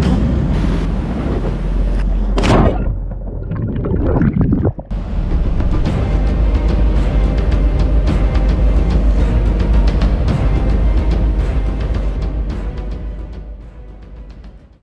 Boom!